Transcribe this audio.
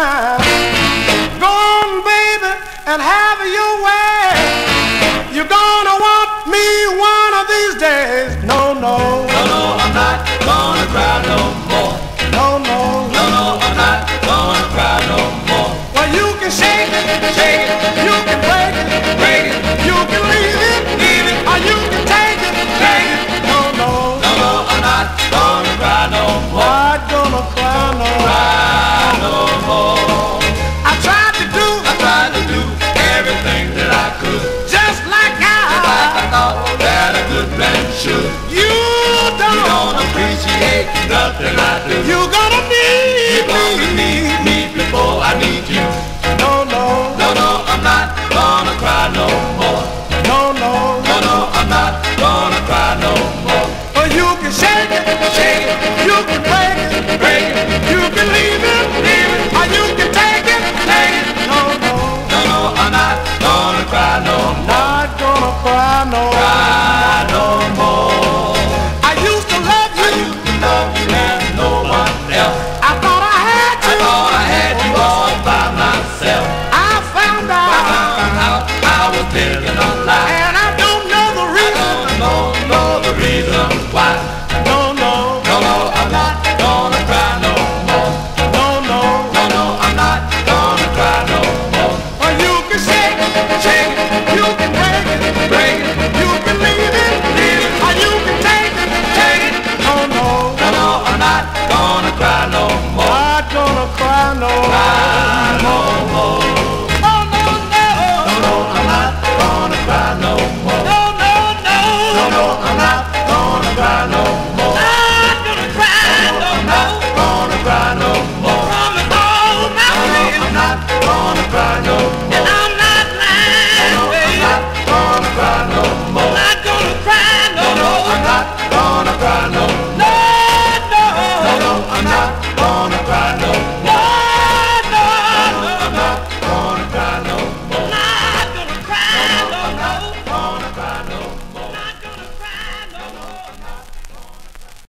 time nothing I do. You gotta need You're gonna need me before I need you. No, no, no, no, I'm not gonna cry no. no.